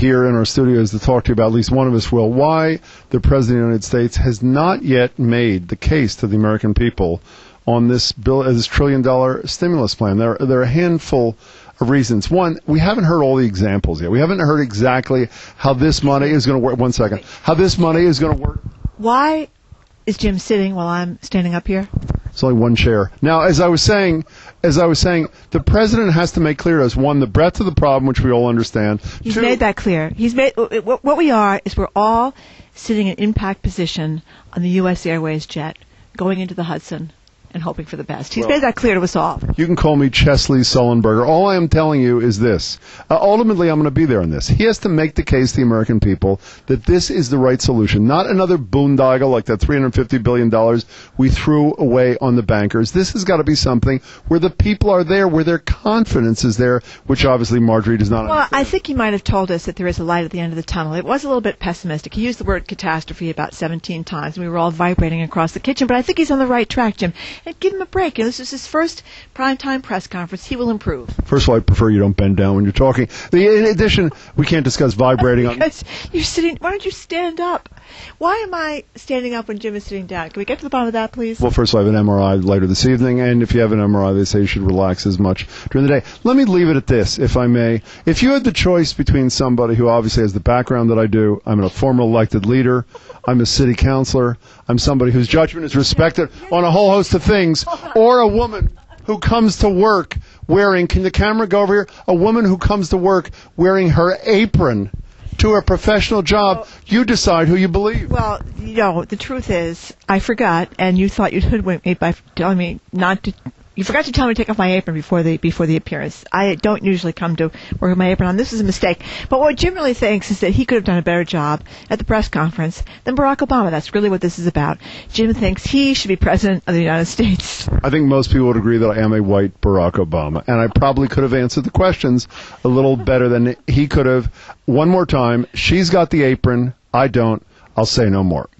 here in our studios to talk to you about, at least one of us will, why the President of the United States has not yet made the case to the American people on this bill, uh, this trillion dollar stimulus plan. There, there are a handful of reasons. One, we haven't heard all the examples yet. We haven't heard exactly how this money is going to work. One second. How this money is going to work. Why is Jim sitting while I'm standing up here? It's only one chair. Now, as I was saying, as I was saying, the president has to make clear to us one, the breadth of the problem, which we all understand. He's Two, made that clear. He's made uh, uh, what, what we are is we're all sitting in impact position on the U.S. Airways jet, going into the Hudson and hoping for the best. He's Well- made that clear to us all. You can call me Chesley Sullenberger. All I am telling you is this. Uh, ultimately, I'm going to be there on this. He has to make the case to the American people that this is the right solution, not another boondoggle like that $350 billion we threw away on the bankers. This has got to be something where the people are there, where their confidence is there, which obviously Margery does not Well, I think he might have told us that there is a light at the end of the tunnel. It was a little bit pessimistic. He used the word catastrophe about 17 times, and we were all vibrating across the kitchen. But I think he's on the right track, Jim. And give him a break. You know, this is his first primetime press conference. He will improve. First of all, I prefer you don't bend down when you're talking. The, in addition, we can't discuss vibrating on. You're sitting. Why don't you stand up? Why am I standing up when Jim is sitting down? Can we get to the bottom of that, please? Well, first of all, I have an MRI later this evening, and if you have an MRI, they say you should relax as much during the day. Let me leave it at this, if I may. If you had the choice between somebody who obviously has the background that I do, I'm a former elected leader, I'm a city councilor, I'm somebody whose judgment is respected on a whole host of things, or a woman who comes to work wearing, can the camera go over here? A woman who comes to work wearing her apron to a professional job, you decide who you believe. Well, you know, the truth is, I forgot, and you thought you'd hoodwink me by telling me not to. You forgot to tell me to take off my apron before the before the appearance. I don't usually come to work with my apron on. This is a mistake. But what Jim really thinks is that he could have done a better job at the press conference than Barack Obama. That's really what this is about. Jim thinks he should be president of the United States. I think most people would agree that I am a white Barack Obama, and I probably could have answered the questions a little better than he could have. One more time, she's got the apron. I don't. I'll say no more.